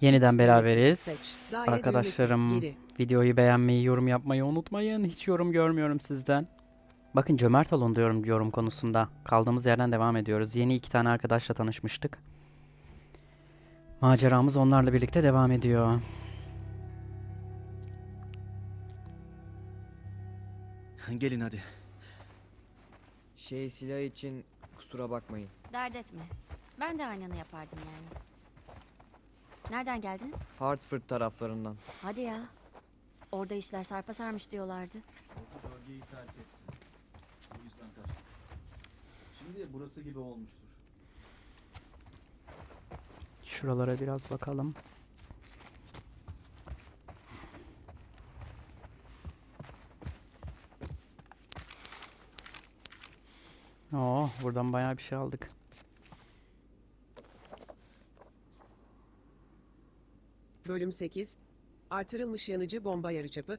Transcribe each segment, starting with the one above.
Yeniden beraberiz. Arkadaşlarım videoyu beğenmeyi, yorum yapmayı unutmayın. Hiç yorum görmüyorum sizden. Bakın cömert olun diyorum yorum konusunda. Kaldığımız yerden devam ediyoruz. Yeni iki tane arkadaşla tanışmıştık. Maceramız onlarla birlikte devam ediyor. Gelin hadi. Şey silah için kusura bakmayın. Dert etme. Ben de aynını yapardım yani. Nereden geldiniz? Hartford taraflarından. Hadi ya. Orada işler sarpa sarmış diyorlardı. Bölgeyi terk etti. O yüzden kaçtı. Şimdi burası gibi olmuştur. Şuralara biraz bakalım. Oo, buradan bayağı bir şey aldık. Bölüm 8. Artırılmış yanıcı bomba yarıçapı.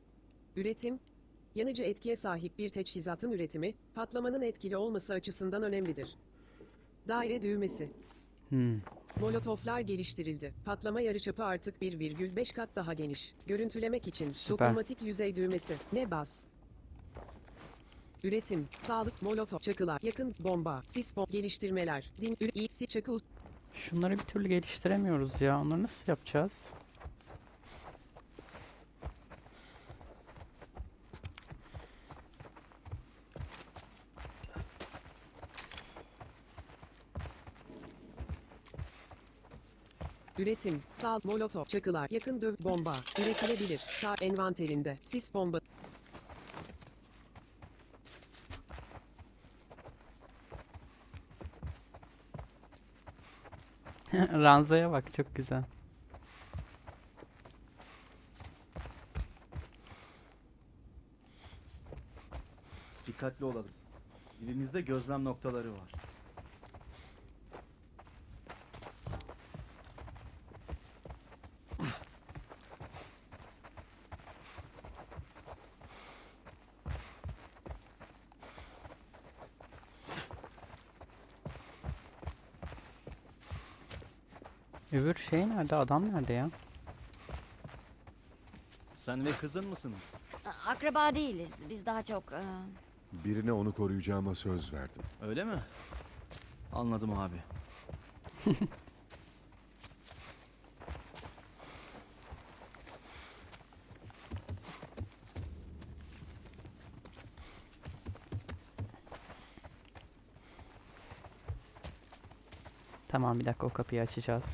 Üretim. Yanıcı etkiye sahip bir teçhizatın üretimi, patlamanın etkili olması açısından önemlidir. Daire düğmesi. Hmm. Molotoflar geliştirildi. Patlama yarıçapı artık 1,5 kat daha geniş. Görüntülemek için Süper. dokunmatik yüzey düğmesi. Ne bas? Üretim, sağlık, molotof, çakılar, yakın, bomba, sis bom, geliştirmeler, din, ür, i, si, çakı, Şunları bir türlü geliştiremiyoruz ya. Onları nasıl yapacağız? Üretim, sağ, molotof, çakılar, yakın döv, bomba, üretilebilir, sağ envanterinde, sis bomba, Ranzaya bak çok güzel. Dikkatli olalım. Dibimizde gözlem noktaları var. Öbür şey nerede? Adam nerede ya? Sen ve kızın mısınız? Akraba değiliz. Biz daha çok... e, Birine onu koruyacağıma söz verdim. Öyle mi? Anladım abi. Tamam bir dakika o kapıyı açacağız.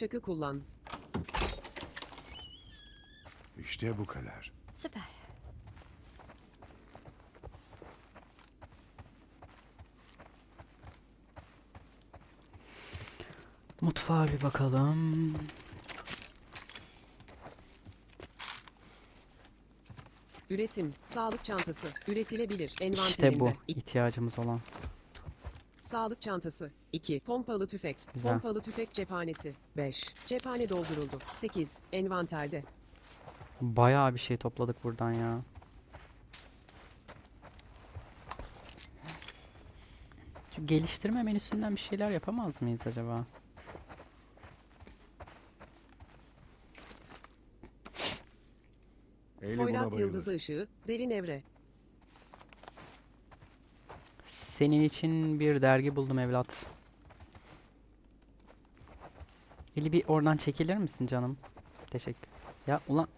Çakı kullan. İşte bu kadar. süper. Mutfağa bir bakalım. Üretim, sağlık çantası, üretilebilir, envanterinde. İşte bu ihtiyacımız olan. Sağlık çantası. 2. Pompalı tüfek. Güzel. Pompalı tüfek cephanesi. 5. Cephane dolduruldu. 8. Envanterde. Bayağı bir şey topladık buradan ya. Şu geliştirme menüsünden bir şeyler yapamaz mıyız acaba? Bayılır. yıldızı ışığı. Derin evre. Senin için bir dergi buldum evlat. Eli bir oradan çekilir misin canım? Teşekkür. Ya ulan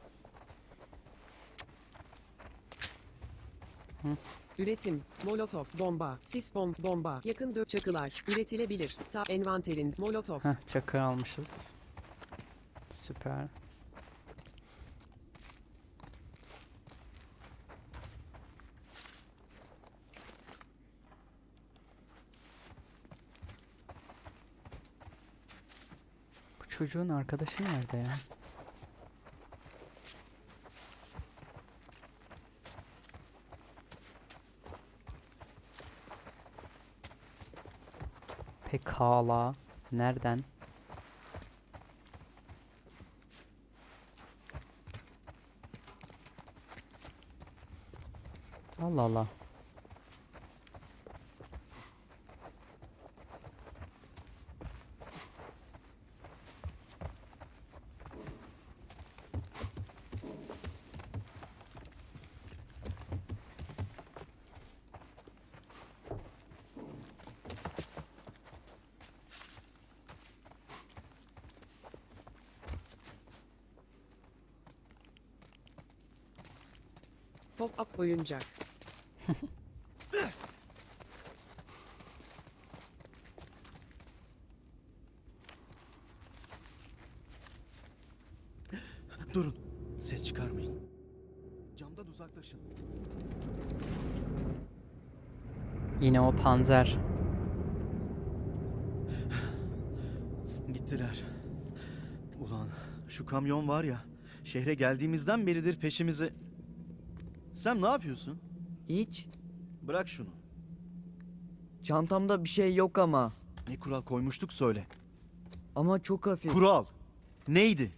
Üretim, molotof, bomba, sis bom, bomba, yakın dö çakılar, üretilebilir, ta envanterin, molotof, Heh, çakı almışız. Süper. Çocuğun arkadaşı nerede ya? Pekala. Nereden? Allah Allah. Oyuncak. Durun. Ses çıkarmayın. Camdan uzaklaşın. Yine o panzer. Gittiler. Ulan şu kamyon var ya. Şehre geldiğimizden beridir peşimizi... Sen ne yapıyorsun? Hiç. Bırak şunu. Çantamda bir şey yok ama. Ne kural koymuştuk söyle. Ama çok hafif. Kural. Neydi?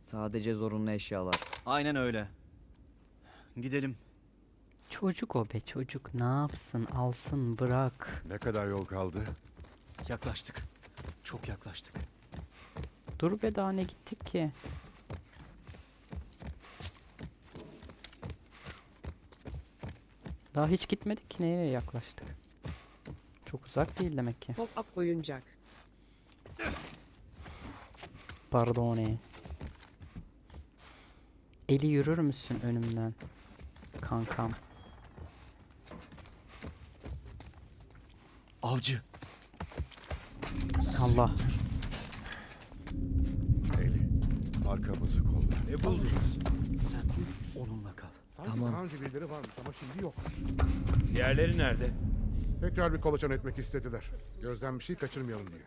Sadece zorunlu eşyalar. Aynen öyle. Gidelim. Çocuk o be çocuk. Ne yapsın? Alsın bırak. Ne kadar yol kaldı? Yaklaştık. Çok yaklaştık. Dur be daha ne gittik ki? Daha hiç gitmedik ki nereye yaklaştık? Çok uzak değil demek ki. Pop-up oyuncak. Pardon. Eli yürür müsün önümden? Kankam. Avcı. Allah. Eli. Arkamızı kolla. Ne buldunuz? Sen onunla. Sanki Tamam. daha önce birileri varmış ama şimdi yok. Diğerleri nerede? Tekrar bir kolaçan etmek istediler. Gözden bir şey kaçırmayalım diye.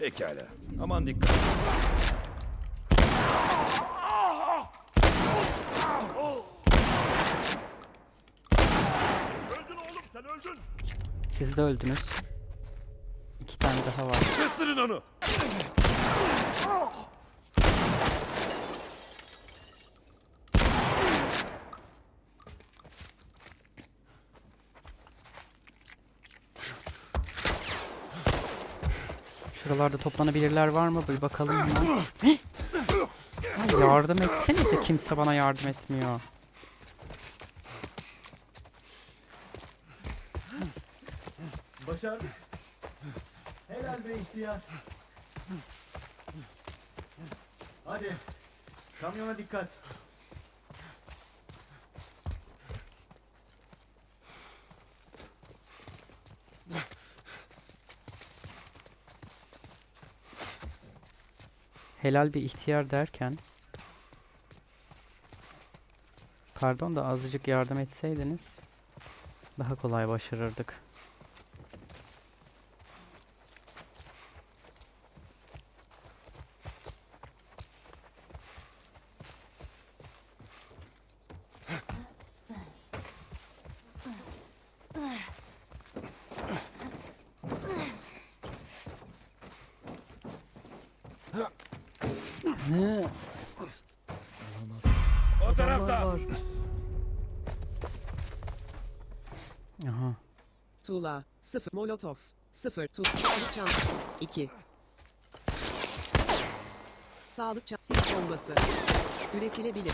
Pekala. Aman dikkat. Siz de öldünüz. İki tane daha var. Kıstırın onu. Şuralarda toplanabilirler var mı? Bir bakalım. Hih! Ay, yardım etsenize kimse bana yardım etmiyor. Başardık. Helal be ihtiyar. Hadi. Kamyona dikkat. Helal bir ihtiyar derken Pardon da azıcık yardım etseydiniz daha kolay başarırdık. 0 Molotov. 0 Tut Sağlık Çan 2 Sağlık Çan Sis bombası. Üretilebilir.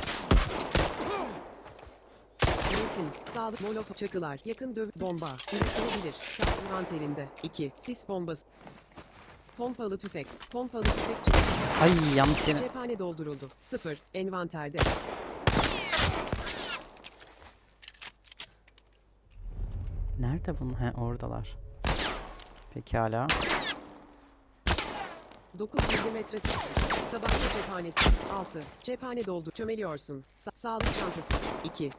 Üretim. Sağlık Molotov Çakılar. Yakın döv Bomba. Üretilebilir. Şahran telinde 2 Sis bombası. Pompalı tüfek. Pompalı tüfek Ay yanlış yine Cephane dolduruldu. 0 Envanterde. Nerede bunun? He oradalar. Pekala. 9 milimetre Tabanca cephanesi 6 Cephane doldu çömeliyorsun Sa- Sağlık çantası 2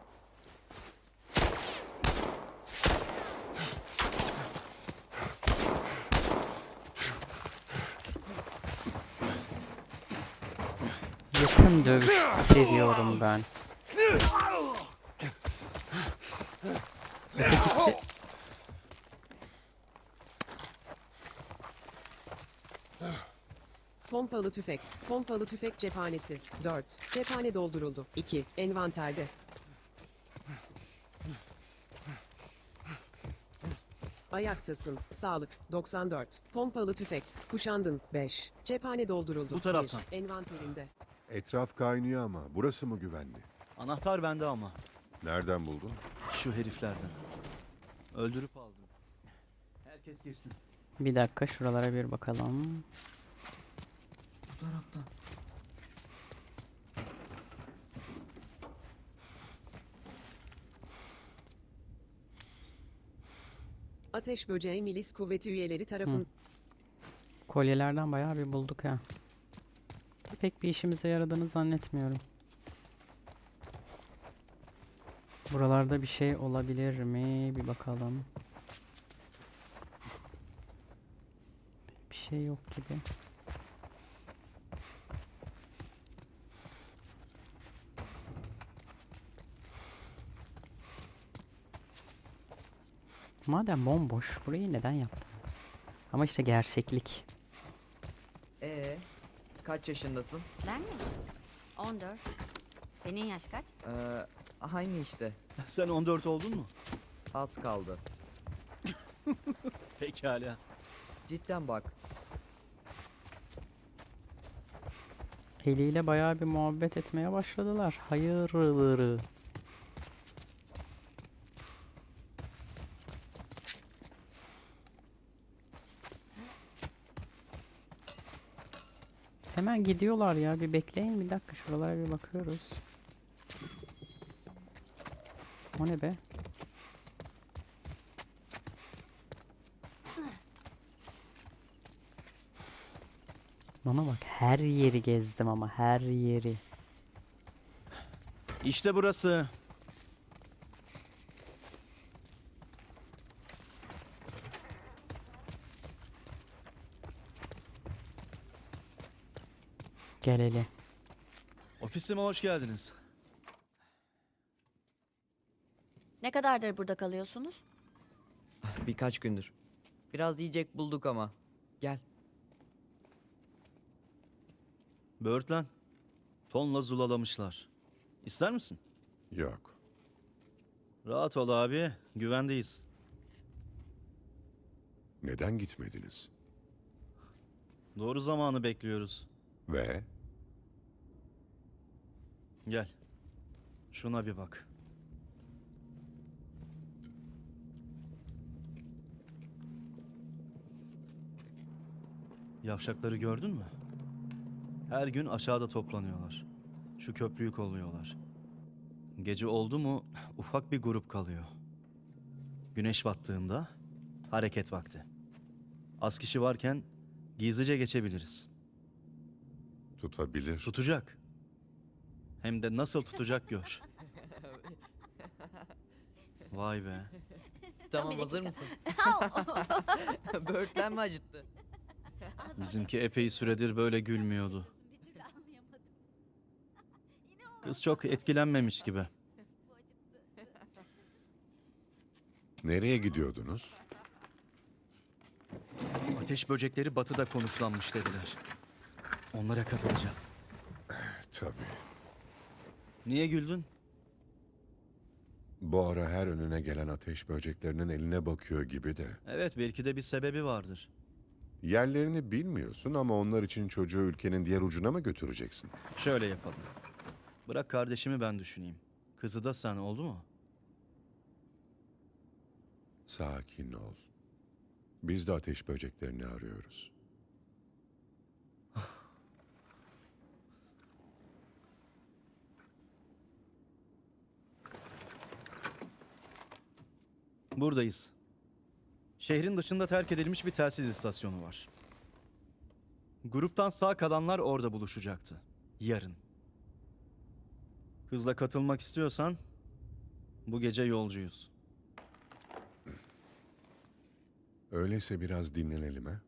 Yakın dövüş seviyorum ben. Ötekisi Pompalı tüfek Pompalı tüfek cephanesi 4 Cephane dolduruldu 2 Envanterde Ayaktasın. Sağlık. 94. Pompalı tüfek. Kuşandın. 5. Cephane dolduruldu. Bu taraftan. Bir. Envanterinde. Etraf kaynıyor ama burası mı güvenli? Anahtar bende ama. Nereden buldun? Şu heriflerden. Öldürüp aldım. Herkes girsin. bir dakika şuralara bir bakalım. Bu. Ateş böceği milis kuvveti üyeleri tarafın. Kolyelerden bayağı bir bulduk ha. Pek bir işimize yaradığını zannetmiyorum. Buralarda bir şey olabilir mi? Bir bakalım. Bir şey yok gibi. Madem bomboş, burayı neden yaptın? Ama işte gerçeklik. Ee, kaç yaşındasın? Ben mi? 14. Senin yaş kaç? Ee, aynı işte. Sen 14 oldun mu? Az kaldı. Pekala. Cidden bak. Eliyle bayağı bir muhabbet etmeye başladılar. Hayırları. Hemen gidiyorlar ya. Bir bekleyin bir dakika. Şuralara bir bakıyoruz. O ne be? Bana bak her yeri gezdim ama her yeri. İşte burası. Gel hele. Ofisime hoş geldiniz. Ne kadardır burada kalıyorsunuz? Birkaç gündür. Biraz yiyecek bulduk ama. Gel. Böğürtlen. Tonla zulalamışlar. İster misin? Yok. Rahat ol abi. Güvendeyiz. Neden gitmediniz? Doğru zamanı bekliyoruz. Ve Gel. Şuna bir bak. Yavşakları gördün mü? Her gün aşağıda toplanıyorlar. Şu köprüyü kolluyorlar. Gece oldu mu ufak bir grup kalıyor. Güneş battığında hareket vakti. Az kişi varken gizlice geçebiliriz. tutabilir. Tutacak. Hem de nasıl tutacak gör. Vay be. Tamam hazır mısın? Böğürtlen mi acıttı? Bizimki epey süredir böyle gülmüyordu. Kız çok etkilenmemiş gibi. Nereye gidiyordunuz? Ateş böcekleri batıda konuşlanmış dediler. Onlara katılacağız. Tabii. Niye güldün? Bu ara her önüne gelen ateş böceklerinin eline bakıyor gibi de. Evet belki de bir sebebi vardır. Yerlerini bilmiyorsun ama onlar için çocuğu ülkenin diğer ucuna mı götüreceksin? Şöyle yapalım. Bırak kardeşimi ben düşüneyim. Kızı da sen oldu mu? Sakin ol. Biz de ateş böceklerini arıyoruz. Buradayız. Şehrin dışında terk edilmiş bir telsiz istasyonu var. Gruptan sağ kalanlar orada buluşacaktı. Yarın. Kızla katılmak istiyorsan bu gece yolcuyuz. Öyleyse biraz dinlenelim ha?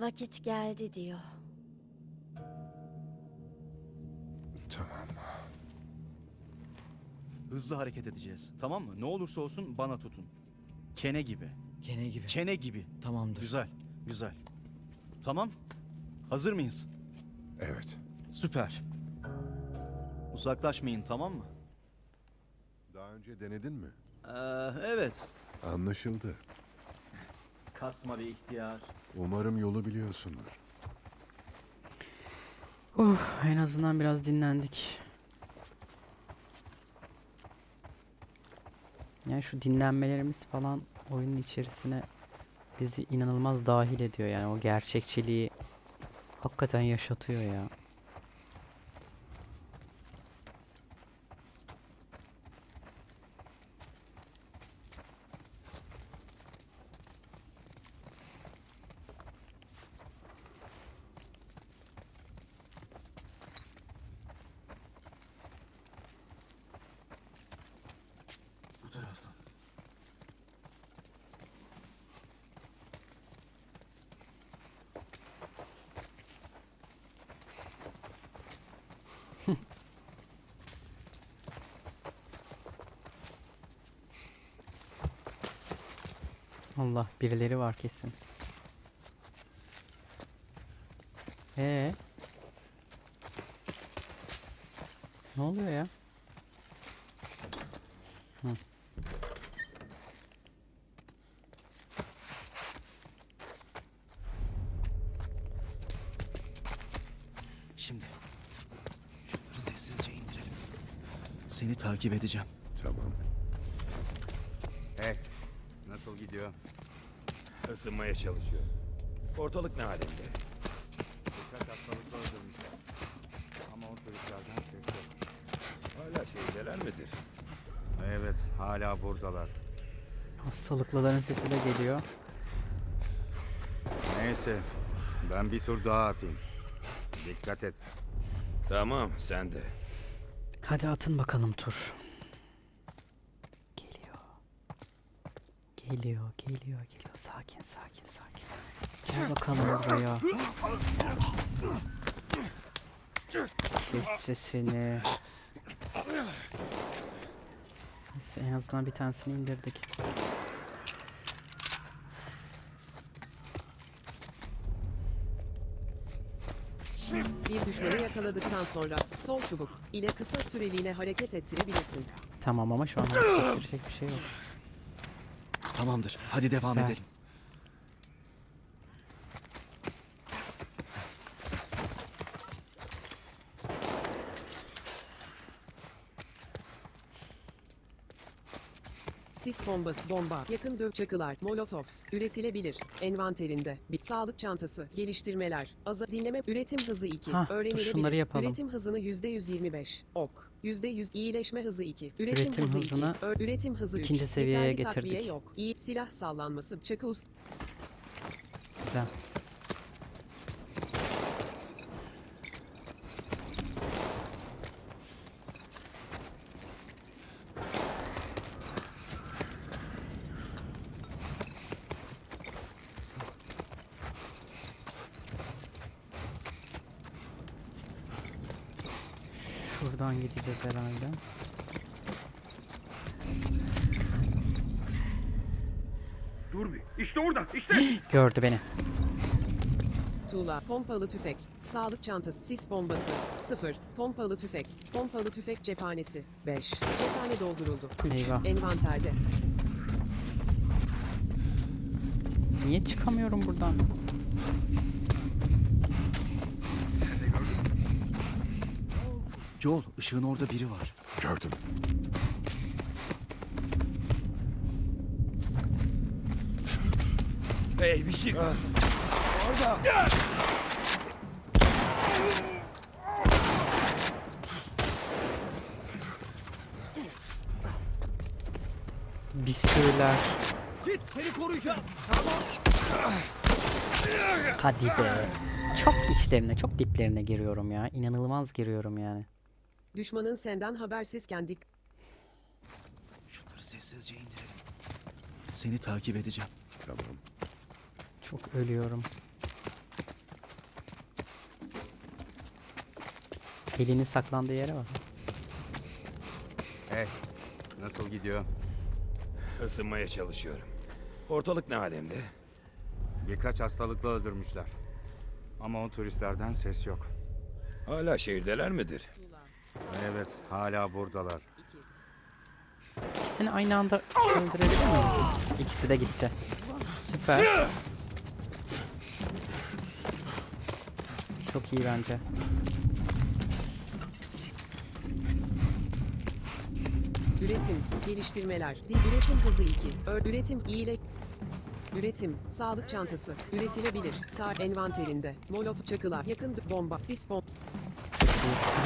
Vakit geldi diyor. Tamam. Hızlı hareket edeceğiz. Tamam mı? Ne olursa olsun bana tutun. Kene gibi. Kene gibi. Kene gibi. Tamamdır. Güzel. Güzel. Tamam. Hazır mıyız? Evet. Süper. Uzaklaşmayın tamam mı? Daha önce denedin mi? Ee, evet. Anlaşıldı. Kasma bir ihtiyar. Umarım yolu biliyorsundur. Uh, en azından biraz dinlendik. Yani şu dinlenmelerimiz falan oyunun içerisine bizi inanılmaz dahil ediyor yani o gerçekçiliği hakikaten yaşatıyor ya. Birileri var kesin. Ee? Ne oluyor ya? Hı. Şimdi şunları sessizce indirelim. Seni takip edeceğim. Tamam. Hey, nasıl gidiyor? Isınmaya çalışıyor. Ortalık ne halinde? Birkaç hastalıkla öldürmüşler. Ama o turistlerden ses yok. Hala şeydeler midir? Evet, hala buradalar. Hastalıklıların sesi de geliyor. Neyse, ben bir tur daha atayım. Dikkat et. Tamam, sen de. Hadi atın bakalım tur. Geliyor. Geliyor, geliyor, geliyor. Sakin, sakin, sakin. Gel bakalım buraya. Kes sesini. Neyse en azından bir tanesini indirdik. Bir düşmanı yakaladıktan sonra sol çubuk ile kısa süreliğine hareket ettirebilirsin. Tamam ama şu an hareket ettirecek bir şey yok. Tamamdır. Hadi devam Güzel. edelim. Sis bombası, bomba, yakın döv çakılar, molotof, üretilebilir. Envanterinde, bir sağlık çantası, geliştirmeler, aza dinleme, üretim hızı 2, Hah, dur öğrenilebilir. şunları yapalım. Üretim hızını %125, ok, %100 iyileşme hızı 2, üretim, Üretim hızı hızını 2, Ö- üretim hızı 3, ikinci seviyeye getirdik. yok, iyi silah sallanması, çakı ust, Güzel. Şuradan gideceğiz herhalde. Dur bir. İşte orada, işte. Gördü beni. tuğla, pompalı tüfek, sağlık çantası, sis bombası, 0, pompalı tüfek, pompalı tüfek cephanesi, 5, cephane dolduruldu, 3, Eyvah. envanterde, Niye çıkamıyorum buradan? Joel, ışığın orada biri var. Gördüm. Hey, bir şey. Orada. Bisküviler. Git, seni koruyacağım. Hadi be. Çok içlerine, çok diplerine giriyorum ya. İnanılmaz giriyorum yani. Düşmanın senden habersizken dik Şunları sessizce indirelim. Seni takip edeceğim. Tamam. Çok ölüyorum. Elinin saklandığı yere bak. Hey, nasıl gidiyor? Isınmaya çalışıyorum. Ortalık ne alemde? Birkaç hastalıkla öldürmüşler. Ama o turistlerden ses yok. Hala şehirdeler midir? Evet, hala buradalar. İkisini aynı anda öldürebilir miyim? İkisi de gitti. Süper. Çok iyi bence. Üretim, geliştirmeler, dil üretim hızı 2, Ö- üretim iyile Üretim, sağlık çantası, üretilebilir, tar envanterinde, molot çakılar, yakın bomba, sis bom,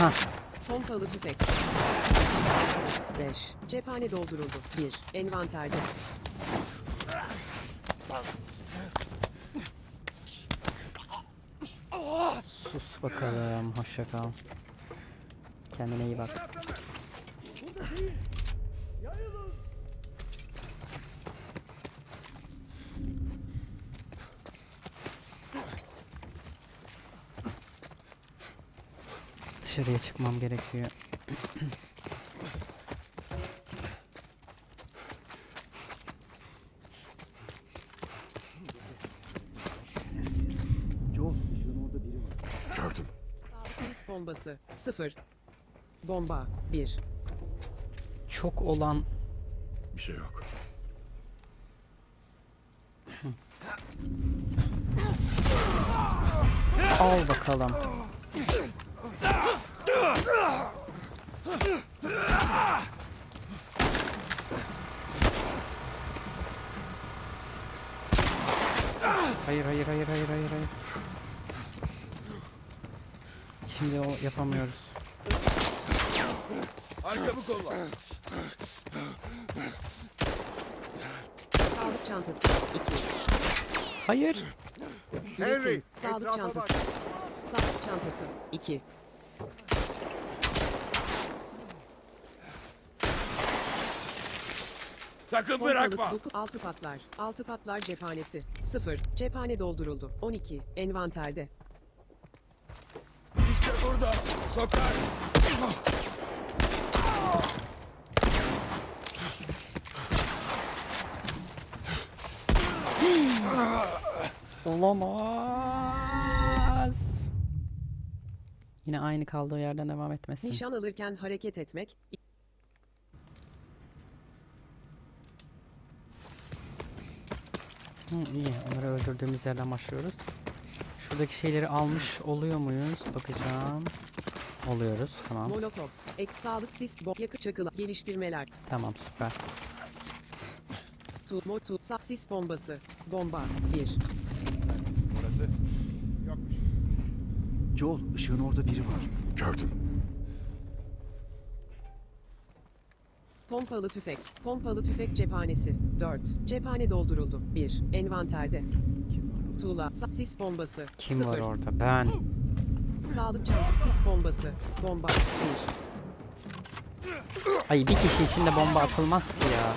Aha. Pompalı tüfek. 5. Cephane dolduruldu. 1. Envanterde. Sus bakalım. Hoşça kal. Kendine iyi bak. Dışarıya çıkmam gerekiyor. Gördüm. Sağlık sis bombası. 0. Bomba. 1. Çok olan Bir şey yok. al bakalım. Hayır hayır hayır hayır hayır hayır. Şimdi o yapamıyoruz. Arkamı kolla. Sağlık çantası. 2. Hayır. Üretim, Henry, sağlık etrafa çantası. bak. Sağlık çantası. 2. Sakın Pompalı bırakma. 6 patlar. 6 patlar cephanesi. 0. Cephane dolduruldu. 12. Envanterde. İşte burada. Sokar. Olamaz. Yine aynı kaldığı yerden devam etmesin. Nişan alırken hareket etmek. Hı, iyi. Onları öldürdüğümüz yerden başlıyoruz. Şuradaki şeyleri almış oluyor muyuz? Bakacağım. Oluyoruz. Tamam. Molotov. Ek sağlık sis bom. Yakı çakılar. Geliştirmeler. Tamam süper. Tu mo tu sa sis bombası. Bomba. 1. Burası. Yokmuş. Joel, ışığın orada biri var. Gördüm. Pompalı tüfek. Pompalı tüfek cephanesi. 4. Cephane dolduruldu. 1. Envanterde. Tuğla. Sis bombası. Kim 0. var orada? Ben. Sağlık çantası. Sis bombası. Bomba. 1. Ay bir kişi içinde bomba atılmaz ki ya.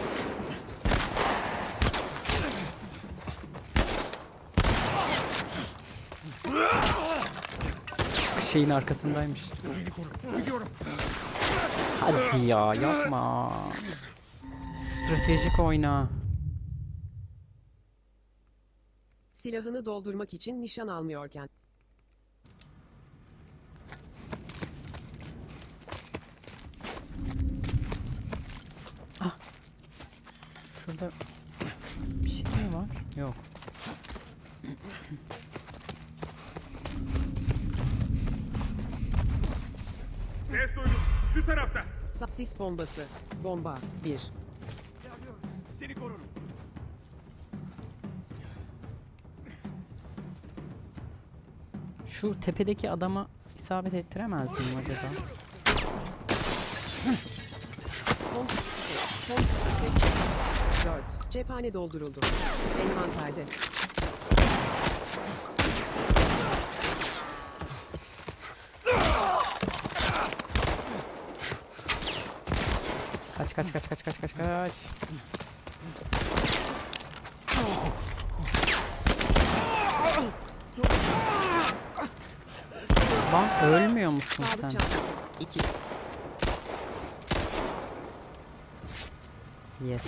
Şeyin arkasındaymış. Gidiyorum. Hadi ya yapma. Stratejik oyna. Silahını doldurmak için nişan almıyorken. Şurada bir şey mi var? Yok. Ses duydum. Şu tarafta. Sis bombası. Bomba. 1. Seni korurum. Şu tepedeki adama isabet ettiremez miyim acaba? 4. Cephane dolduruldu. Envanterde. Kaç kaç kaç kaç kaç kaç kaç. Lan ölmüyor musun sen? 2. Yes.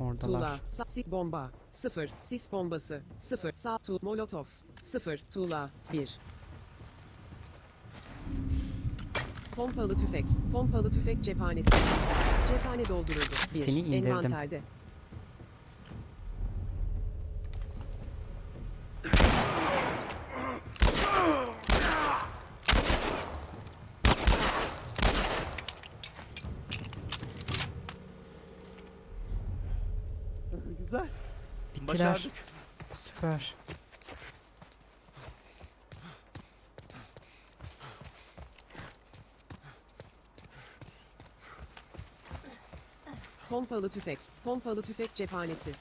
Oradalar. Tuğla. Sis bomba. 0. Sis bombası. 0. Sağ tu molotov. 0. Tuğla. 1. Pompalı tüfek. Pompalı tüfek cephanesi. Cephane dolduruldu. 1. Seni indirdim. Envanterde. Gittiler. Başardık. Süper. Pompalı tüfek. Pompalı tüfek cephanesi.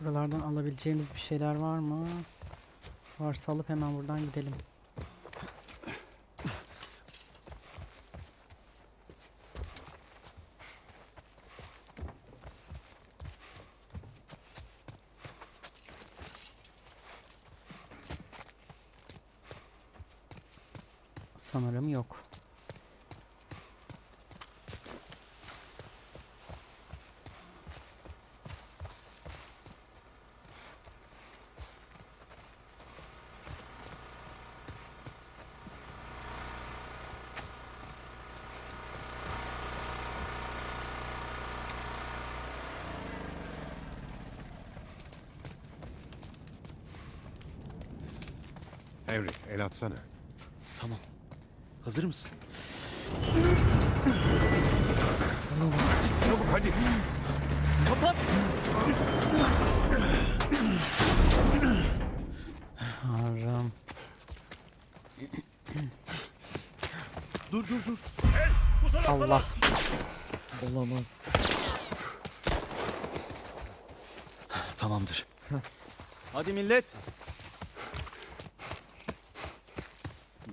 Buralardan alabileceğimiz bir şeyler var mı? Varsa alıp hemen buradan gidelim. Sanırım yok. Henry el atsana. Tamam. Hazır mısın? Çabuk hadi. Kapat! Tanrım. Dur dur dur. Allah. Olamaz. Tamamdır. Hadi millet.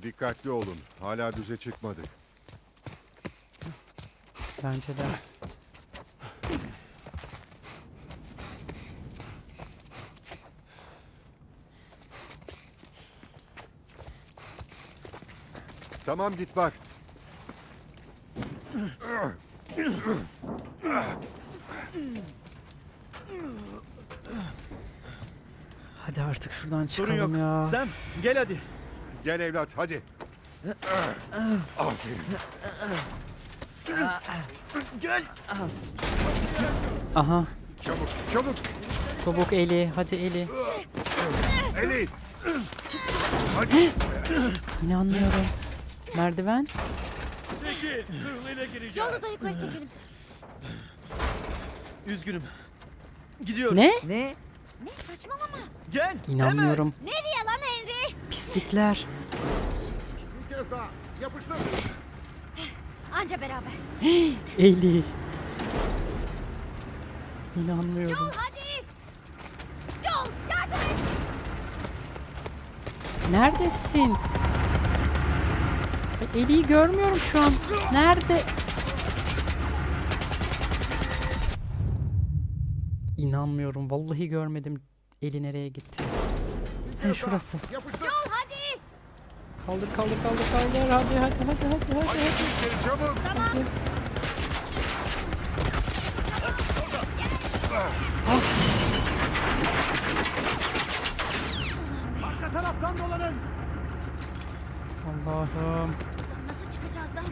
Dikkatli olun. Hala düze çıkmadık. Bence de. Tamam git bak. Hadi artık şuradan Sorun çıkalım yok. ya. Sam gel hadi. Gel evlat hadi. Aferin. Gel. Aha. Çabuk çabuk. Çabuk Eli. Hadi Eli. Eli. Hadi. İnanmıyorum. Merdiven. Çekil. Zırhlıyla gireceğim. Yolu da yukarı çekelim. Üzgünüm. Gidiyorum. Ne? Ne? Ne saçmalama. Gel. İnanmıyorum. Nereye lan Henry? Pislikler. Anca beraber. Eli. İnanmıyorum. Joel hadi. Joel yardım et. Neredesin? Eli'yi görmüyorum şu an. Nerede? İnanmıyorum. Vallahi görmedim. Eli nereye gitti? He şurası. Yapıştır. Hadi. Kaldır kaldır kaldır kaldır. Hadi hadi hadi hadi hadi. Hadi çabuk. Allah'ım. Nasıl çıkacağız lan?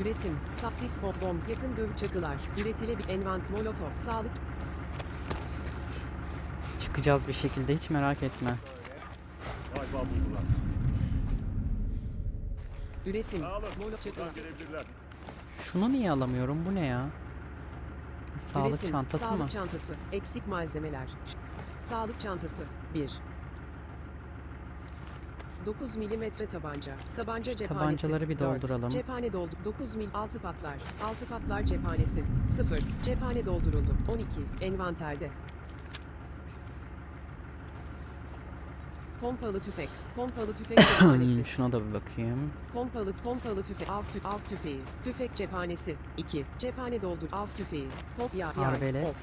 Üretim. Sapsis bomb bomb. Yakın dövüş çakılar. Üretilebilir envant molotov. Sağlık. Çıkacağız bir şekilde hiç merak etme. Üretim. Şunu niye alamıyorum? Bu ne ya? Sağlık Üretim, çantası sağlık mı? çantası. Eksik malzemeler. Sağlık çantası. 1. 9 milimetre tabanca. Tabanca cephanesi. Tabancaları bir dolduralım. Cephane doldu. 9 mil 6 patlar. 6 patlar cephanesi. 0. Cephane dolduruldu. 12. Envanterde. Pompalı tüfek. Pompalı tüfek cephanesi. Şuna da bir bakayım. Pompalı pompalı tüfek av, tü, av tüfeği. Tüfek cephanesi. 2. Cephane doldur av tüfeği. Pop ya. Arbelet.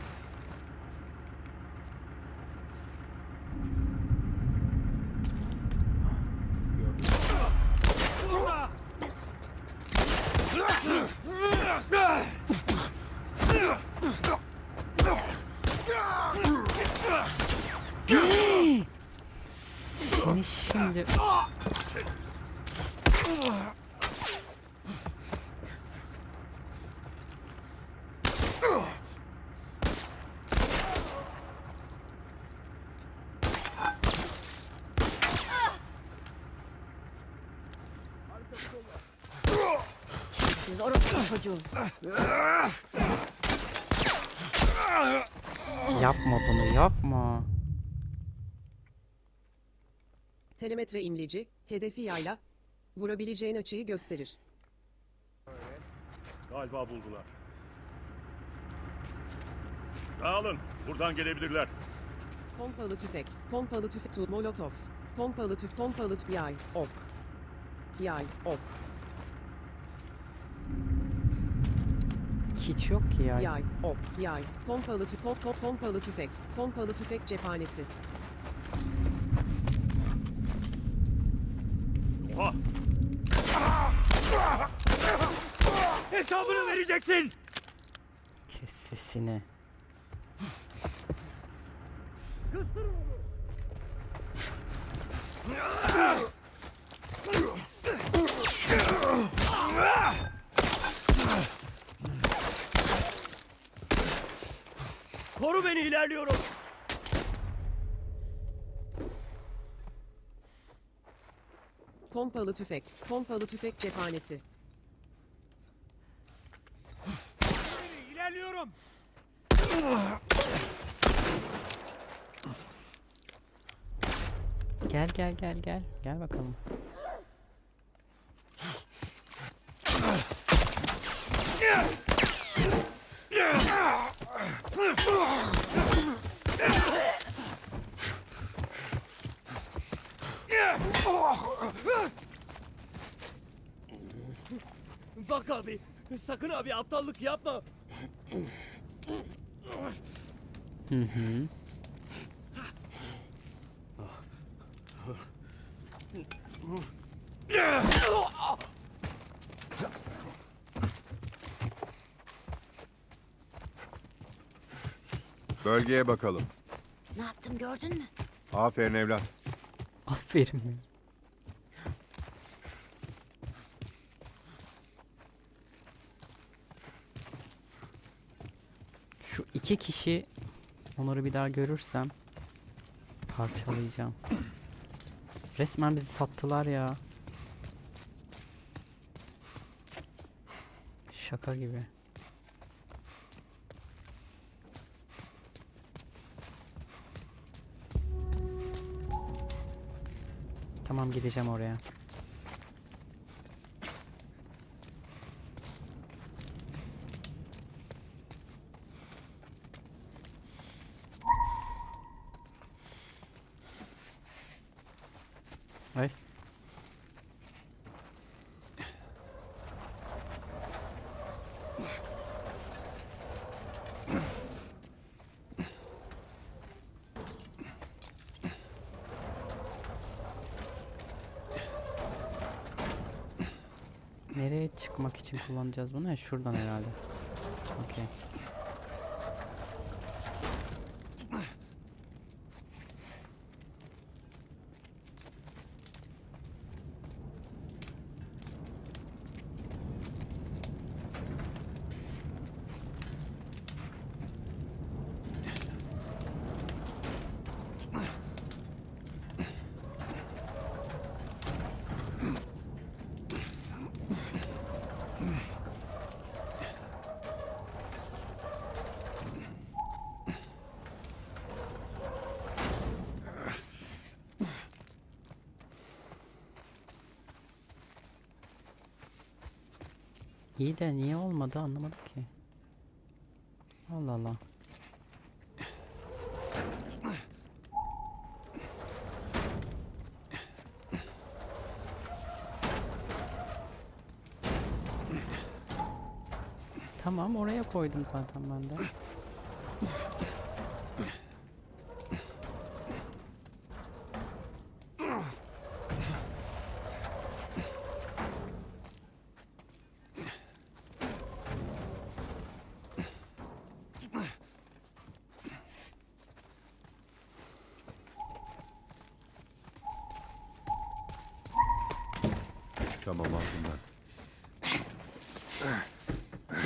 ok. Seni şimdi... Şerefsiz orospu çocuğu. Yapma bunu yapma. Telemetre imleci, hedefi yayla, vurabileceğin açıyı gösterir. Galiba buldular. Dağılın. Buradan gelebilirler. Pompalı tüfek, pompalı tüfek, tu- molotof, pompalı tüf, pompalı tüf, yay, ok. Yay, ok, Hiç yok ki ya. yay, ok, yay, pompalı tüf, pom, pom, pompalı tüfek, pompalı tüfek cephanesi. Oha! Hesabını vereceksin. Kes sesini. Koru beni ilerliyorum. Pompalı tüfek, pompalı tüfek cephanesi. İlerliyorum. Gel gel gel gel. Gel bakalım. Bak abi. Sakın abi aptallık yapma. Hı hı. Bölgeye bakalım. Ne yaptım gördün mü? Aferin evlat. Aferin. Şu iki kişi onları bir daha görürsem parçalayacağım. Resmen bizi sattılar ya. Şaka gibi. Tamam gideceğim oraya. Ay. Nereye çıkmak için kullanacağız bunu? Ha, şuradan herhalde. Okey. İyi de niye olmadı anlamadım ki. Allah Allah. Tamam oraya koydum zaten ben de.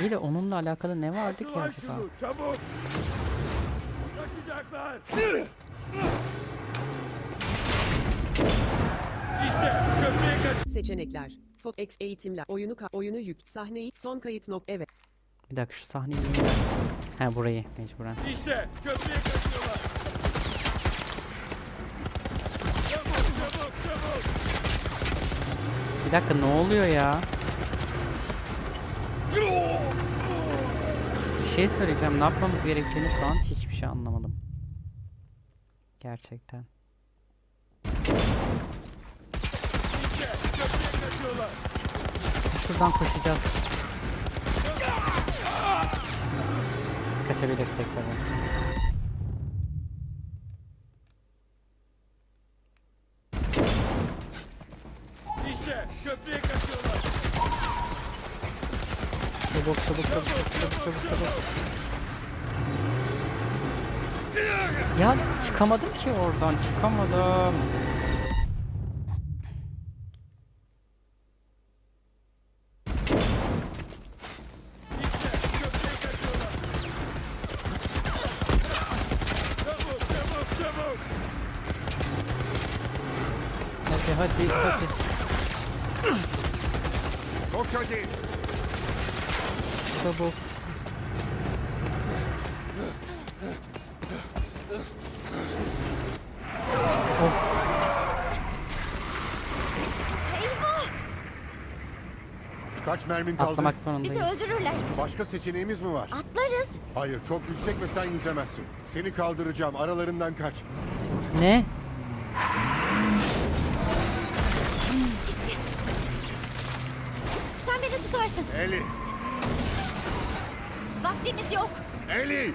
İyi de onunla alakalı ne vardı ki acaba? şunu çabuk. Kaçacaklar. İşte köprüye kaç. Seçenekler. Fox eğitimler. Oyunu ka- oyunu yük. Sahneyi son kayıt nok. Evet. Bir dakika şu sahneyi yeniden. He burayı mecburen. İşte köprüye kaçıyorlar. Çabuk çabuk çabuk. Bir dakika ne oluyor ya? Bir şey söyleyeceğim. Ne yapmamız gerektiğini şu an hiçbir şey anlamadım. Gerçekten. Şuradan koşacağız. Kaçabilirsek tabii. İşte köprüye kaçıyorlar. Çabuk çabuk çabuk çabuk çabuk. Ya çıkamadım ki oradan çıkamadım. İşte köprüye kaçıyorlar. Çabuk çabuk çabuk. Hadi hadi hadi. Çok kötü. Çabuk. Kaç mermin kaldı? Atlamak Bizi zorundayız. öldürürler. Başka seçeneğimiz mi var? Atlarız. Hayır çok yüksek ve sen yüzemezsin. Seni kaldıracağım aralarından kaç. Ne? Sen beni tutarsın. Eli! Vaktimiz yok. Eli!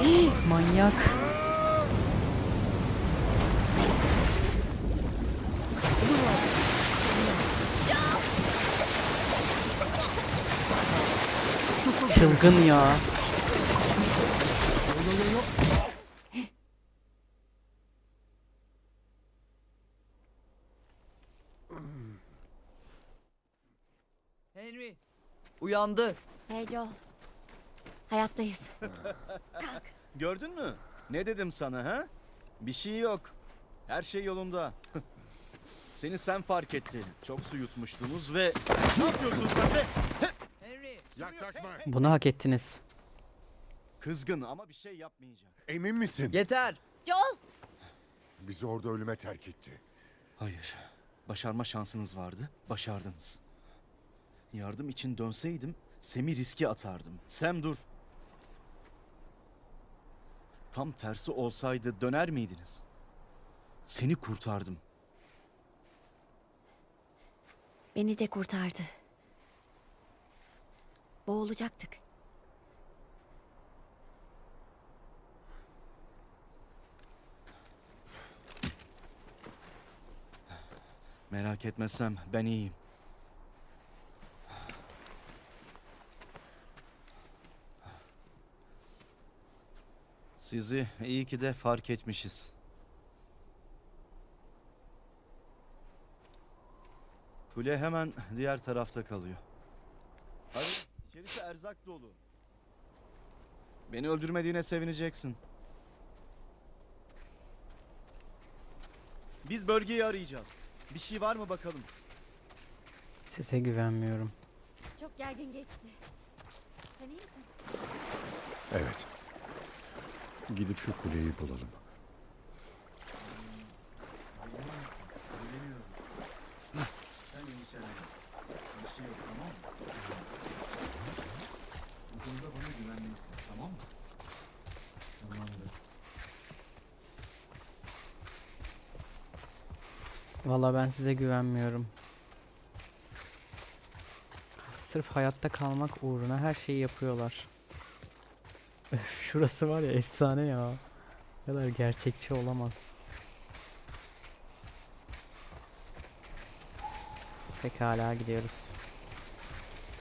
Manyak. Çılgın ya. Henry uyandı. Hey Joel. Hayattayız. Gördün mü? Ne dedim sana ha? Bir şey yok. Her şey yolunda. Seni sen fark etti. Çok su yutmuştunuz ve... Ne yapıyorsun sen be? Yaklaşma. Bunu hak ettiniz. Kızgın ama bir şey yapmayacak. Emin misin? yeter. Joel. Bizi orada ölüme terk etti. Hayır. Başarma şansınız vardı. Başardınız. Yardım için dönseydim Sem'i riske atardım. Sem dur. Tam tersi olsaydı döner miydiniz? Seni kurtardım. Beni de kurtardı. Boğulacaktık. Merak etmezsem ben iyiyim. Sizi iyi ki de fark etmişiz. Kule hemen diğer tarafta kalıyor. İçerisi erzak dolu. Beni öldürmediğine sevineceksin. Biz bölgeyi arayacağız. Bir şey var mı bakalım? Size güvenmiyorum. Çok gergin geçti. Sen iyi misin? Evet. Gidip şu kuleyi bulalım. Sen endişelenme. Bir şey yok tamam mı? Bu konuda bana güvenmelisin tamam mı? Tamamdır. Vallahi ben size güvenmiyorum. Sırf hayatta kalmak uğruna her şeyi yapıyorlar. Öf, şurası var ya efsane ya. Ne kadar gerçekçi olamaz. Pekala gidiyoruz.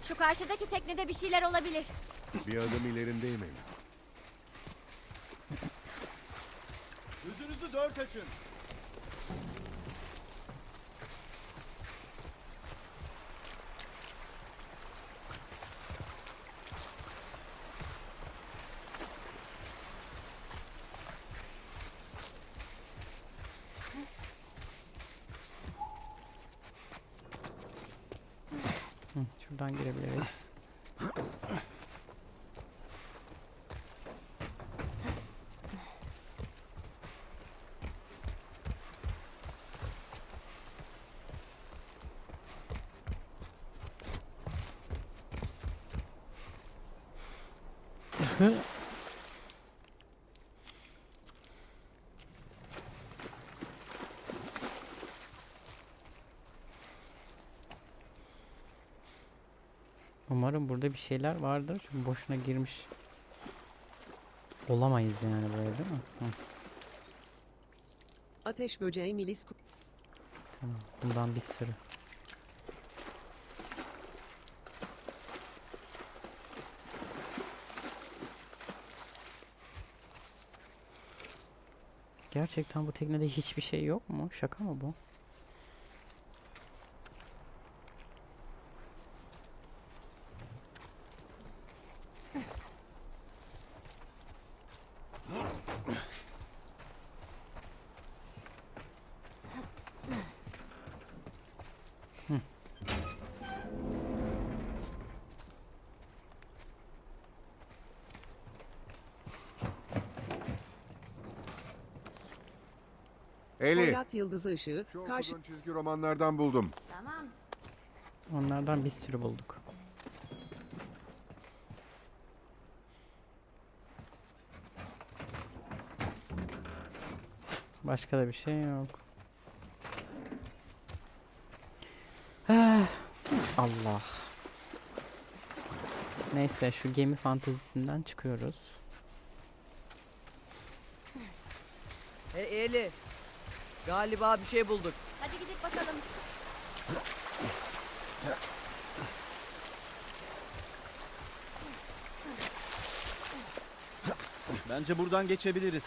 Şu karşıdaki teknede bir şeyler olabilir. Bir adım ilerindeyim Eli. Gözünüzü dört açın. Umarım burada bir şeyler vardır. Çünkü boşuna girmiş olamayız yani böyle değil mi? Hı, Ateş böceği milis tamam. Bundan bir sürü. Gerçekten bu teknede hiçbir şey yok mu? Şaka mı bu? Eli, Hoyrat yıldızı ışığı, şu karşı okuduğun çizgi romanlardan buldum. Tamam. Onlardan bir sürü bulduk. Başka da bir şey yok. Ah, Allah. Neyse şu gemi fantezisinden çıkıyoruz. Hey Eli. Galiba bir şey bulduk. Hadi gidip bakalım. Bence buradan geçebiliriz.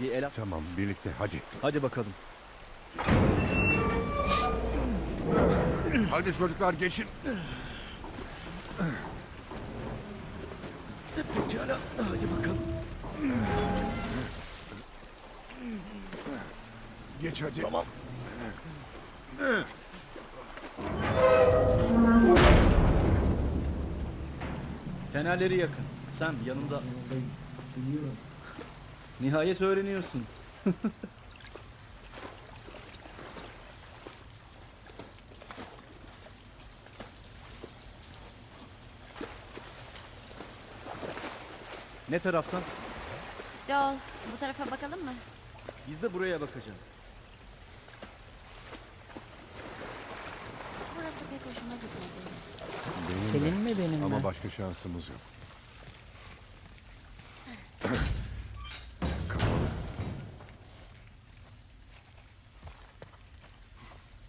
Bir el at. Tamam, birlikte hadi. Hadi bakalım. Hadi çocuklar geçin. Pekala. Hadi bakalım. Geç hadi. Tamam. Fenerleri yakın. Sam yanında. Nihayet öğreniyorsun. ne taraftan? Joel, bu tarafa bakalım mı? Biz de buraya bakacağız. Burası pek hoşuma gitmedi. Benim de. Senin mi benim Ama mi? başka şansımız yok.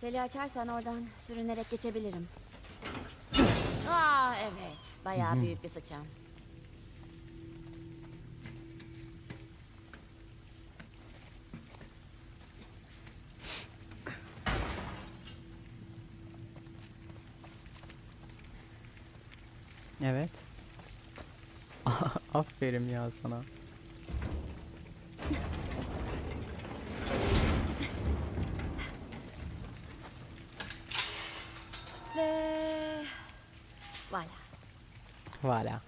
Seli açarsan oradan sürünerek geçebilirim. Aa evet. Bayağı büyük bir sıçan. Aferin ya sana. Ve... Voilà. Vala.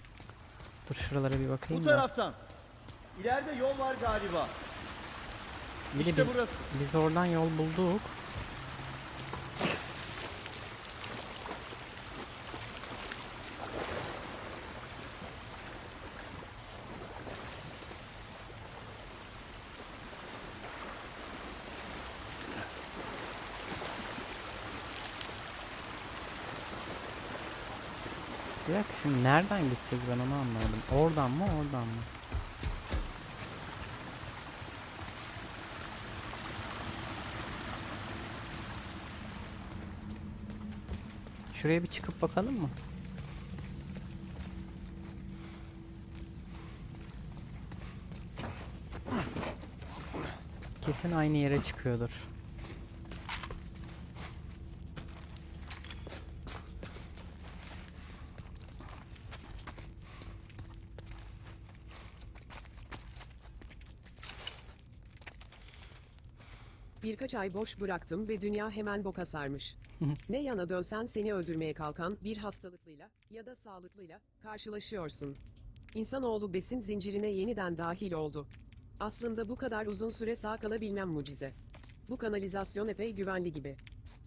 Dur şuralara bir Bu bakayım da. taraftan. İleride yol var galiba. Bir de İşte biz, burası. biz oradan yol bulduk. Dakika şimdi nereden gideceğiz ben onu anlamadım. Oradan mı oradan mı? Şuraya bir çıkıp bakalım mı? Kesin aynı yere çıkıyordur. Birkaç ay boş bıraktım ve dünya hemen boka sarmış. ne yana dönsen seni öldürmeye kalkan bir hastalıklıyla ya da sağlıklıyla karşılaşıyorsun. İnsanoğlu besin zincirine yeniden dahil oldu. Aslında bu kadar uzun süre sağ kalabilmem mucize. Bu kanalizasyon epey güvenli gibi.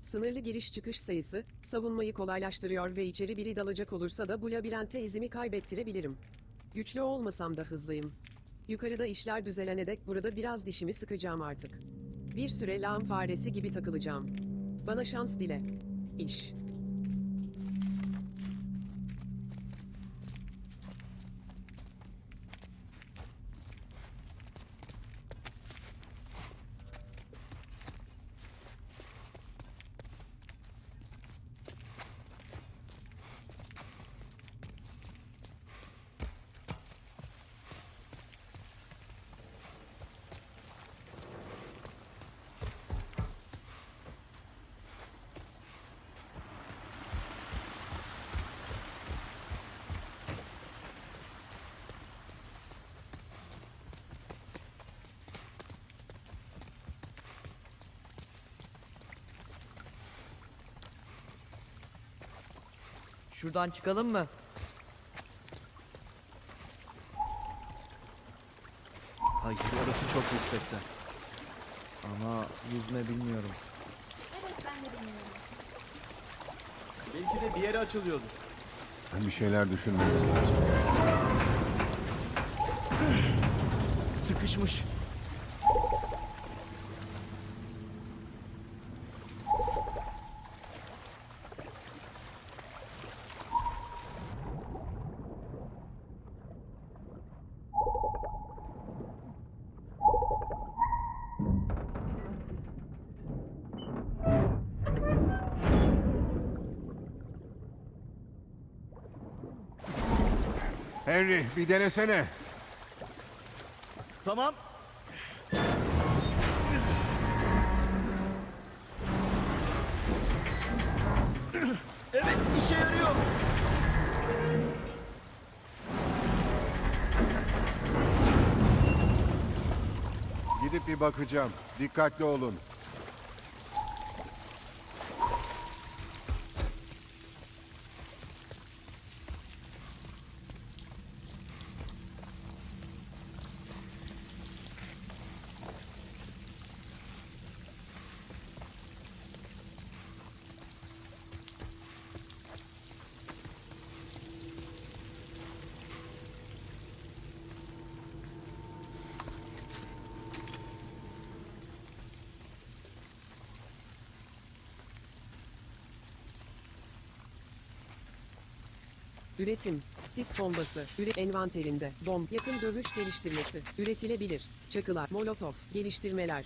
Sınırlı giriş çıkış sayısı, savunmayı kolaylaştırıyor ve içeri biri dalacak olursa da bu labirentte izimi kaybettirebilirim. Güçlü olmasam da hızlıyım. Yukarıda işler düzelene dek burada biraz dişimi sıkacağım artık. Bir süre lağım faresi gibi takılacağım. Bana şans dile. İş. Şuradan çıkalım mı? Hayır orası çok yüksekte. Ama yüzme bilmiyorum. Evet ben de bilmiyorum. Belki de bir yere açılıyordur. Bir şeyler düşünmemiz lazım. Sıkışmış. Bir denesene. Tamam. Evet işe yarıyor. Gidip bir bakacağım. Dikkatli olun. Üretim, sis bombası, üre envanterinde, bomb, yakın dövüş geliştirmesi, üretilebilir, çakılar, molotof, geliştirmeler.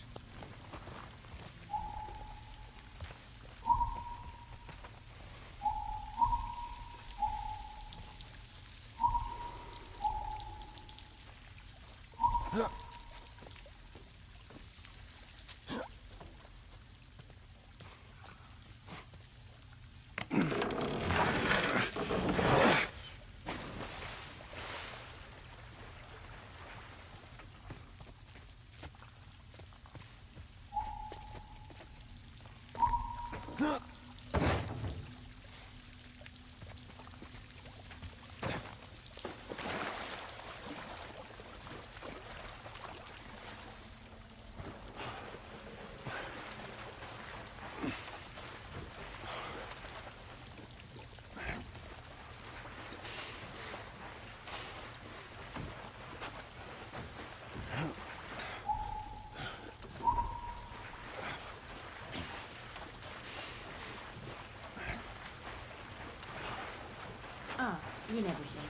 Aa yine bu şey.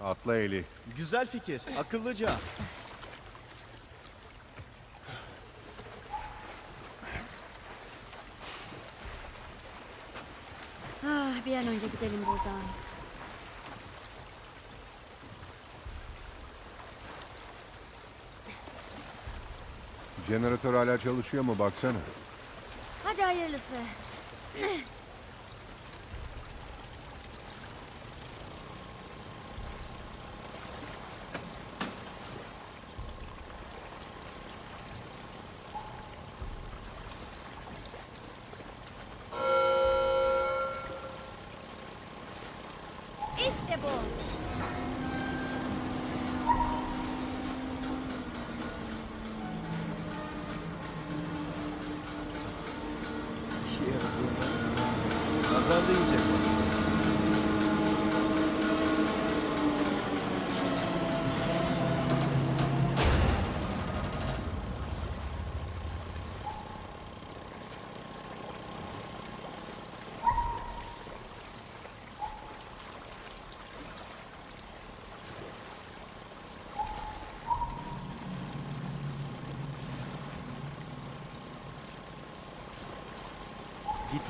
Atla Eli. Güzel fikir. Akıllıca. Ah bir an önce gidelim buradan. Jeneratör hala çalışıyor mu baksana. Hadi hayırlısı.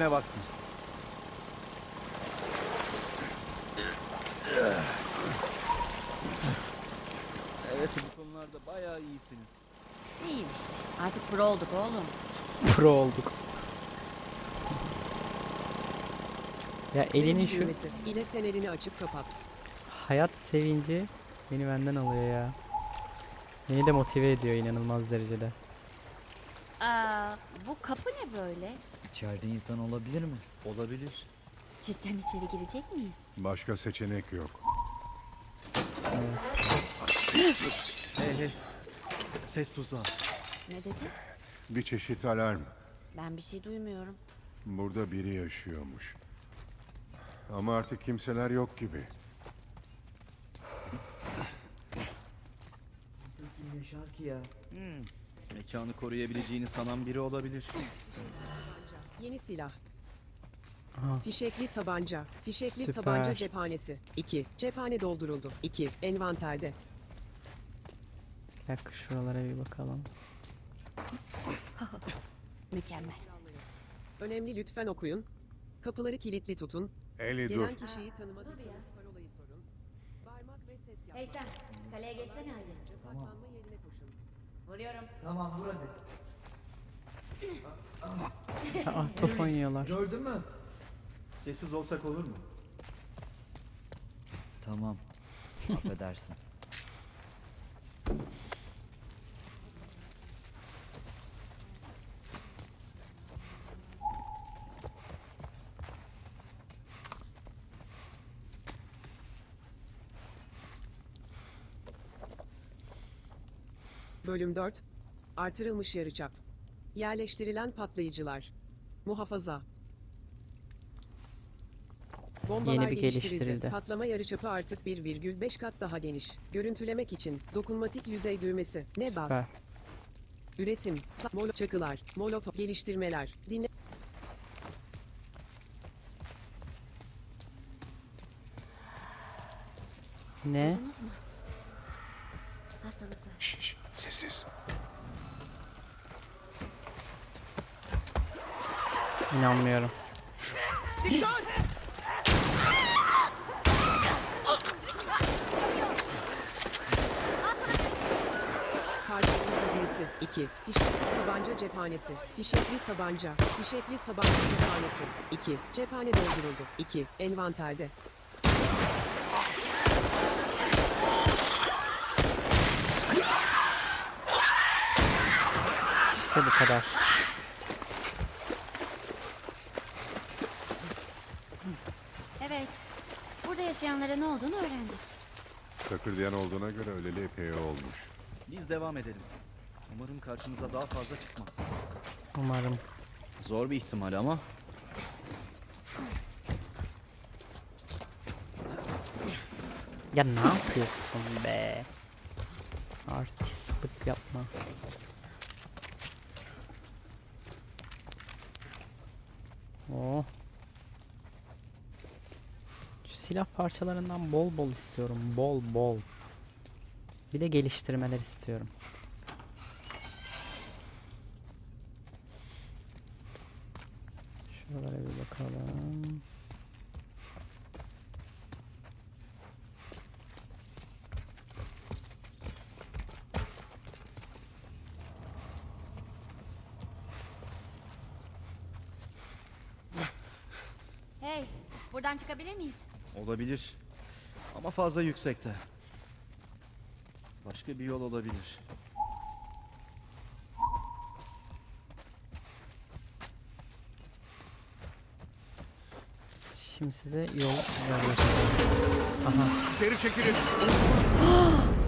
Gitme vakti. Evet bu konularda bayağı iyisiniz. İyiymiş. Artık pro olduk oğlum. Pro olduk. Ya Birinci şu düğmesi. İle fenerini açıp kapat. hayat sevinci beni benden alıyor ya. Beni de motive ediyor inanılmaz derecede. Aa, bu kapı ne böyle? İçeride insan olabilir mi? Olabilir. Cidden içeri girecek miyiz? Başka seçenek yok. Hey hey. Ses tuzağı. Ne dedi? Bir çeşit alarm. Ben bir şey duymuyorum. Burada biri yaşıyormuş. Ama artık kimseler yok gibi. Kim yaşar ki ya? Mekanı koruyabileceğini sanan biri olabilir. Yeni silah. Aha. Fişekli tabanca. Fişekli Süper. tabanca cephanesi. 2. Cephane dolduruldu. 2. Envanterde. Bir dakika şuralara bir bakalım. Mükemmel. Önemli lütfen okuyun. Kapıları kilitli tutun. Eli dur. Gelen kişiyi tanımadıysanız parolayı sorun. Bağırmak ve ses yapmak. Hey sen, kaleye geçsene hadi. Saklanma yerine koşun. Vuruyorum. Tamam vur hadi. Aa top oynuyorlar. Gördün mü? Sessiz olsak olur mu? Tamam. Affedersin. Bölüm 4. Artırılmış yarıçap. Yerleştirilen patlayıcılar. Muhafaza. Bombalar Yeni bir geliştirildi. geliştirildi. Patlama yarıçapı artık 1,5 kat daha geniş. Görüntülemek için dokunmatik yüzey düğmesi. Ne Süper. bas? Üretim, molo çakılar, molotov geliştirmeler, dinle Ne? Buldunuz mu? Hastalıklar. Şş, şş, sessiz. İnanmıyorum. Karşılıklı hediyesi 2. Fişekli tabanca cephanesi. Fişekli tabanca. Fişekli tabanca cephanesi 2. Cephane dolduruldu 2. Envanterde. İşte bu kadar. Evet. Burada yaşayanlara ne olduğunu öğrendik. Takırdayan olduğuna göre öleli epey olmuş. Biz devam edelim. Umarım karşımıza daha fazla çıkmaz. Umarım. Zor bir ihtimal ama Ya ne yapıyorsun be? Artistlik yapma. Oh. Şu silah parçalarından bol bol istiyorum. Bol bol. Bir de geliştirmeler istiyorum. Şuralara bir bakalım. Hey, buradan çıkabilir miyiz? olabilir. Ama fazla yüksekte. Başka bir yol olabilir. Şimdi size yol göstereceğim. Aha. Geri çekilin.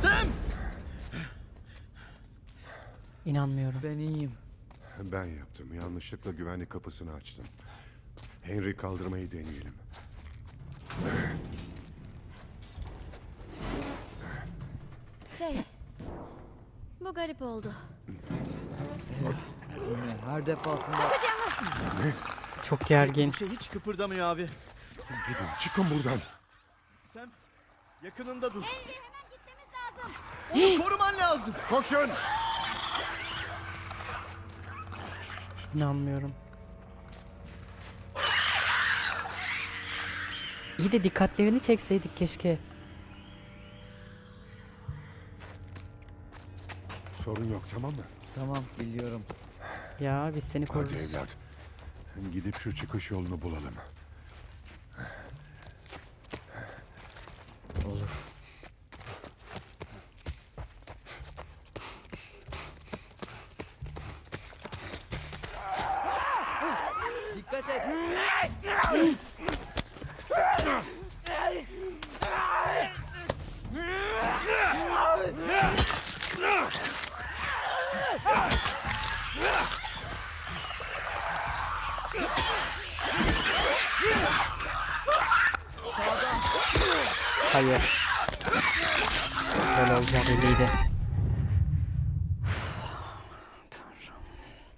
Sam! inanmıyorum. Ben iyiyim. Ben yaptım. Yanlışlıkla güvenlik kapısını açtım. Henry kaldırmayı deneyelim. Şey... Bu garip oldu. Her defasında Çok gergin. Bu şey hiç kıpırdamıyor abi. Gidin çıkın buradan. Sam yakınında dur. Onu koruman lazım. Koşun. İnanmıyorum. İyi de dikkatlerini çekseydik keşke. Sorun yok tamam mı? tamam biliyorum. Ya biz seni Hadi koruruz. evlat. Gidip şu çıkış yolunu bulalım. Olur. Dikkat et. Hayır. Böyle olacağı belliydi. Tanrım.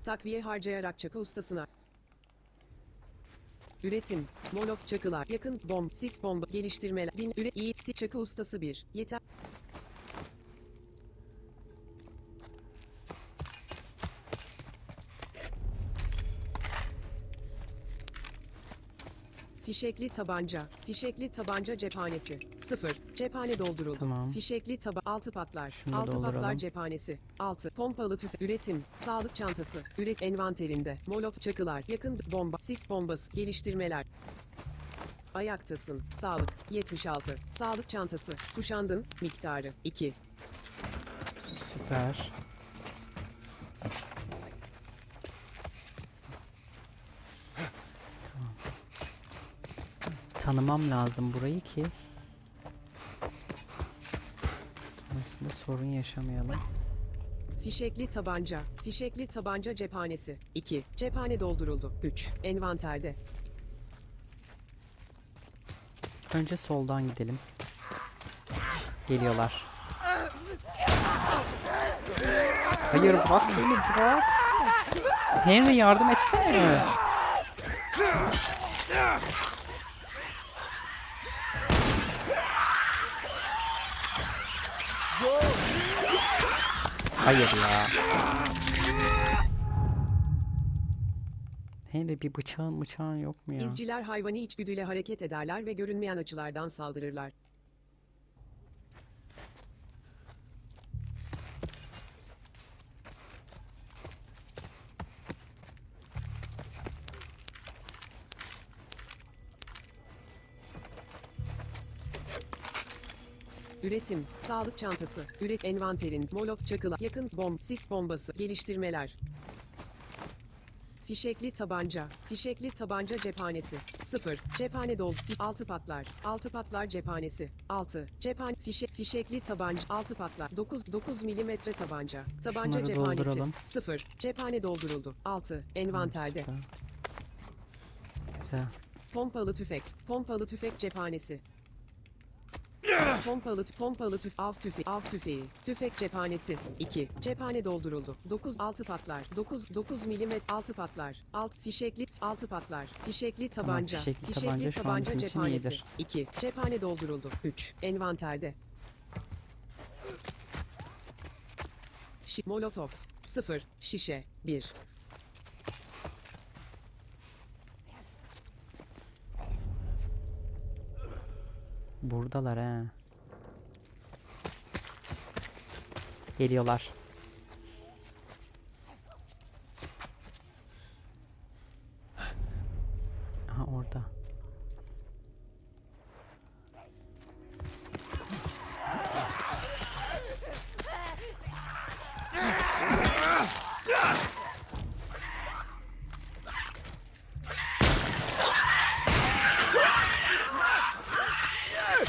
Takviye harcayarak çakı ustasına. Üretim, molot çakılar, yakın bom, sis bomba, geliştirmeler, bin, üre, iyi, si, çakı ustası bir, yeter. Fişekli tabanca, fişekli tabanca cephanesi, 0, cephane dolduruldu. Tamam. Fişekli taba, 6 patlar, Şunu da 6 patlar cephanesi, 6, pompalı tüfek, üretim, sağlık çantası, üret envanterinde, molot çakılar, yakın bomba, sis bombası, geliştirmeler. Ayaktasın, sağlık, 76, sağlık çantası, kuşandın, miktarı, 2. Süper. Tanımam lazım burayı ki sonrasında sorun yaşamayalım. Fişekli tabanca, fişekli tabanca cephanesi, 2, cephane dolduruldu, 3, envanterde, Önce soldan gidelim. Geliyorlar. Hayır bırak beni bırak. Henry yardım etsene. Hayır ya. Henry bir bıçağın bıçağın yok mu ya? İzciler hayvani içgüdüyle hareket ederler ve görünmeyen açılardan saldırırlar. Üretim, sağlık çantası, üret envanterin, molot çakılar, yakın bom, sis bombası, geliştirmeler. Fişekli tabanca. Fişekli tabanca cephanesi. 0. Cephane dolu. 6 patlar. 6 patlar cephanesi. 6. Cephane fişek fişekli tabanca. 6 patlar. 9 9 milimetre tabanca. Tabanca Şunları cephanesi. dolduralım. 0. Cephane dolduruldu. 6. Envanterde. Güzel. Pompalı tüfek. Pompalı tüfek cephanesi. Pompalı pompalı tüf av tüfeği av tüfeği. Tüfek cephanesi. 2 cephane dolduruldu. 9 6 patlar. 9 9 milimetre 6 patlar. Alt fişekli 6 patlar. Fişekli tabanca. fişekli tabanca şu an bizim için cephanesi. iyidir. 2 cephane dolduruldu. 3 envanterde. Şi Molotov. 0 şişe. 1 Buradalar he. Geliyorlar. Aha orada.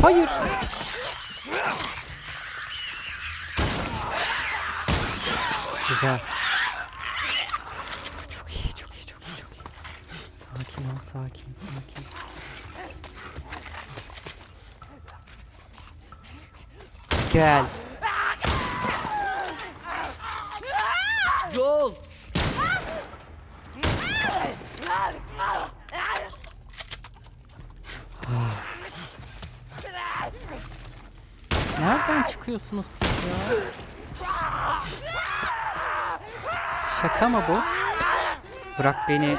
Hayır. Güzel. Çok iyi, çok iyi, çok iyi, çok iyi. Sakin ol, sakin, sakin. Gel. Joel! Nereden çıkıyorsunuz siz ya? Şaka mı bu? Bırak beni.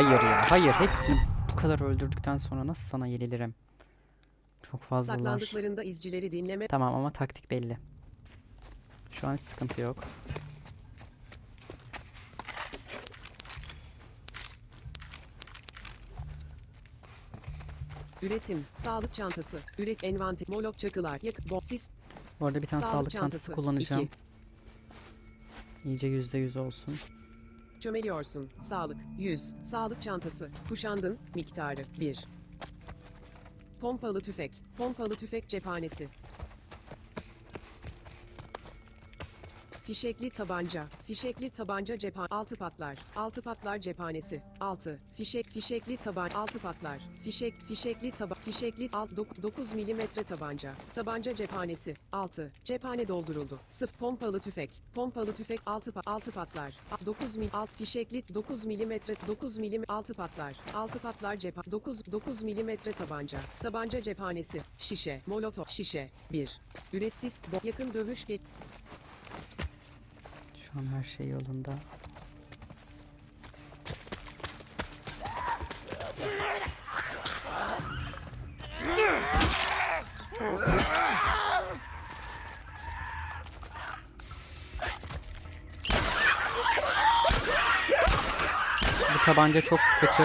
Hayır ya, hayır. Hepsini bu kadar öldürdükten sonra nasıl sana yenilirim? Çok fazlalar. Saklandıklarında izcileri dinleme. Tamam ama taktik belli. Şu an hiç sıkıntı yok. Üretim, sağlık çantası, üret envanter, molok çakılar, yak, bom, sis, Bu arada bir tane sağlık, sağlık çantası kullanacağım. İki. İyice yüzde yüz olsun. Çömeliyorsun. Sağlık. 100. Sağlık çantası. Kuşandın. Miktarı. 1. Pompalı tüfek. Pompalı tüfek cephanesi. Fişekli tabanca. Fişekli tabanca cephan. Altı patlar. Altı patlar cephanesi. 6. Fişek fişekli taban. Altı patlar. Fişek fişekli taba. Fişekli alt 9 milimetre tabanca. Tabanca cephanesi. 6. Cephane dolduruldu. Sıf pompalı tüfek. Pompalı tüfek 6 pa 6 patlar. 9 mil alt fişekli 9 milimetre 9 milim 6 patlar. 6 patlar cepha 9 9 milimetre tabanca. Tabanca cephanesi. Şişe. Molotof şişe. 1. Üretsiz bo- yakın dövüş ge- Şu an her şey yolunda. Bu tabanca çok kötü.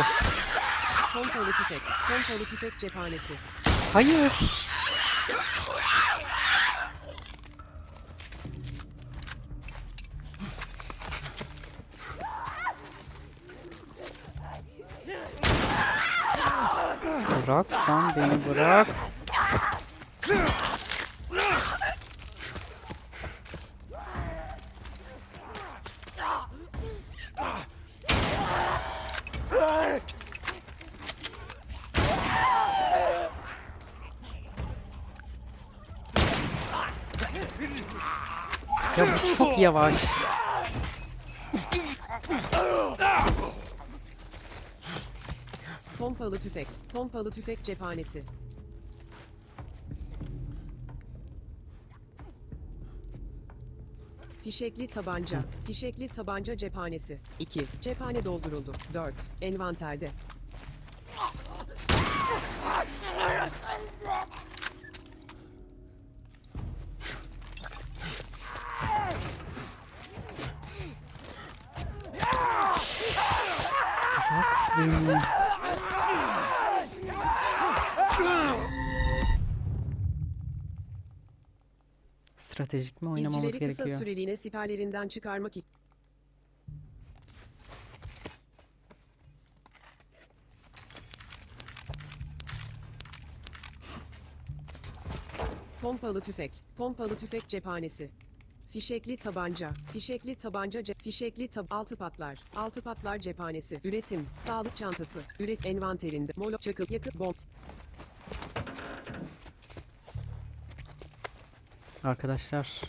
Pompalı tüfek. Pompalı tüfek cephanesi. Hayır. Bırak lan beni bırak. Ya bu çok yavaş. Pompalı tüfek. Pompalı tüfek cephanesi. Fişekli tabanca. Fişekli tabanca cephanesi. 2. Cephane dolduruldu. 4. Envanterde. Stratejik mi oynamamız İzcileri kısa gerekiyor? süreliğine siperlerinden çıkarmak için. Pompalı tüfek. Pompalı tüfek cephanesi. Fişekli tabanca. Fişekli tabanca cep. Fişekli tab altı patlar. Altı patlar cephanesi. Üretim. Sağlık çantası. Üret envanterinde. Molo çakıl yakıt bomb. Arkadaşlar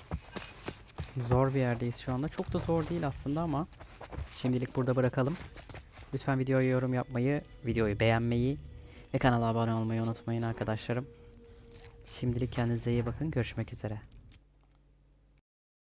zor bir yerdeyiz şu anda. Çok da zor değil aslında ama şimdilik burada bırakalım. Lütfen videoya yorum yapmayı, videoyu beğenmeyi ve kanala abone olmayı unutmayın arkadaşlarım. Şimdilik kendinize iyi bakın. Görüşmek üzere.